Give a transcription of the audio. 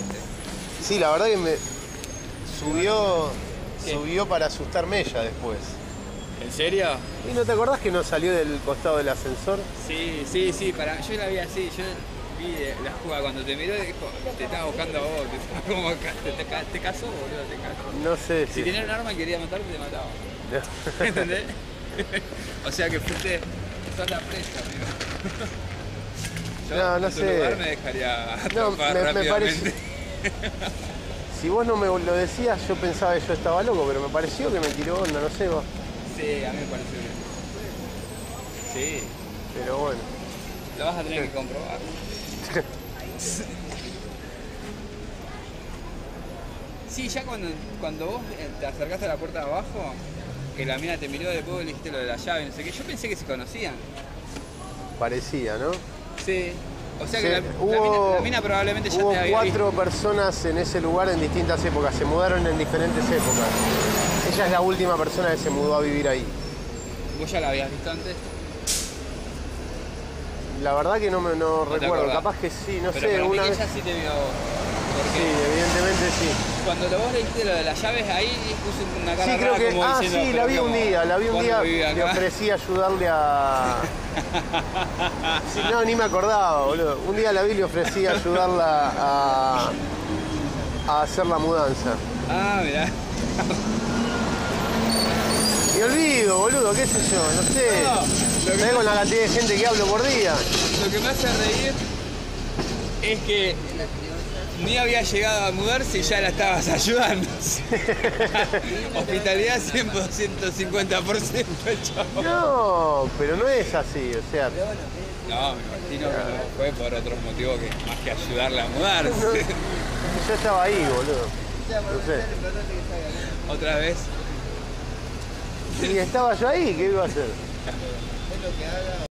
este. Sí, la verdad que me subió ¿Qué? subió para asustarme ella después. ¿En serio? ¿Y no te acordás que no salió del costado del ascensor? Sí, sí, sí, para, yo la vi así, yo vi la jugada cuando te miró dijo, te estaba buscando a vos, te, como te, te, ca- te casó, boludo, te casó. No sé Si si. tenía un arma y quería matarte, te mataba. ¿Entendés? o sea que fuiste, sos la presa, amigo. Yo No, no sé. lugar me dejaría No, me- me rápidamente. Si vos no me lo decías, yo pensaba que yo estaba loco, pero me pareció que me tiró onda, no sé vos. Sí, a mí me parece bien. Sí, Pero bueno. lo vas a tener que comprobar. Sí, ya cuando, cuando vos eh, te acercaste a la puerta de abajo, que la mina te miró después le dijiste lo de la llave, no sé qué, yo pensé que se conocían. Parecía, ¿no? Sí. O sea que Sí, la, la hubo- mina, la mina probablemente ya Hubo te había cuatro personas en ese lugar en distintas épocas, se mudaron en diferentes épocas. Ella es la última persona que se mudó a vivir ahí. ¿Vos ya la habías visto antes? La verdad que no me no recuerdo, capaz que sí, no Pero sé, para una vez. ella sí te vio. Porque Sí, evidentemente sí. cuando vos le dijiste lo de las llaves, ahí puso una cara Sí, creo rara que. como Ah, diciendo, sí, la vi un día, la vi un ¿Cuándo día. Le ofrecí ayudarle a. Sí, no, ni me acordaba, boludo. Un día la vi y le ofrecí ayudarla a. a hacer la mudanza. Ah, mirá. Me olvido, boludo, qué sé yo, no sé. No, lo que ¿Sabés con la cantidad de gente que hablo por día? Lo que me hace reír es que ni había llegado a mudarse y ya la estabas ayudando. Hospitalidad 100 150% chavo. No, pero no es así, o sea. No, me imagino que fue por otros motivos que más que ayudarla a mudarse. Yo estaba ahí, boludo. No sé. Otra vez. Y estaba yo ahí, ¿qué iba a hacer?